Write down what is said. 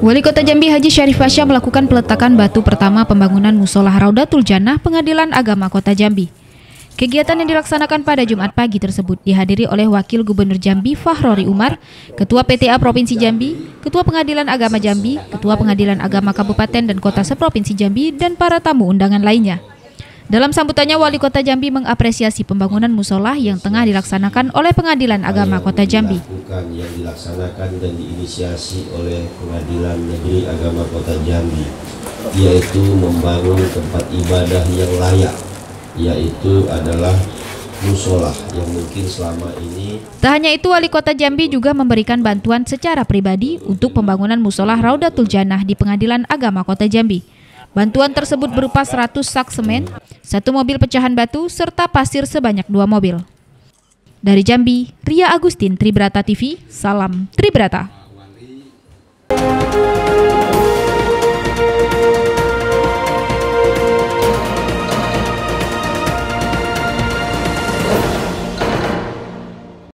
Wali Kota Jambi Haji Syarif Fasya melakukan peletakan batu pertama pembangunan Musola Raudatul Jannah Pengadilan Agama Kota Jambi. Kegiatan yang dilaksanakan pada Jumat pagi tersebut dihadiri oleh Wakil Gubernur Jambi Fahrori Umar, Ketua PTA Provinsi Jambi, Ketua Pengadilan Agama Jambi, Ketua Pengadilan Agama Kabupaten dan Kota Seprovinsi Jambi, dan para tamu undangan lainnya. Dalam sambutannya, Wali Kota Jambi mengapresiasi pembangunan musola yang tengah dilaksanakan oleh Pengadilan Agama Kota Jambi. Yang dilaksanakan dan diinisiasi oleh Pengadilan Negeri Agama Kota Jambi, yaitu membangun tempat ibadah yang layak, yaitu adalah musola yang mungkin selama ini. Tak hanya itu, Wali Kota Jambi juga memberikan bantuan secara pribadi untuk pembangunan musola Raudatul Jannah di Pengadilan Agama Kota Jambi. Bantuan tersebut berupa 100 sak semen, satu mobil pecahan batu, serta pasir sebanyak dua mobil. Dari Jambi, Ria Agustin, Tribrata TV, salam Tribrata.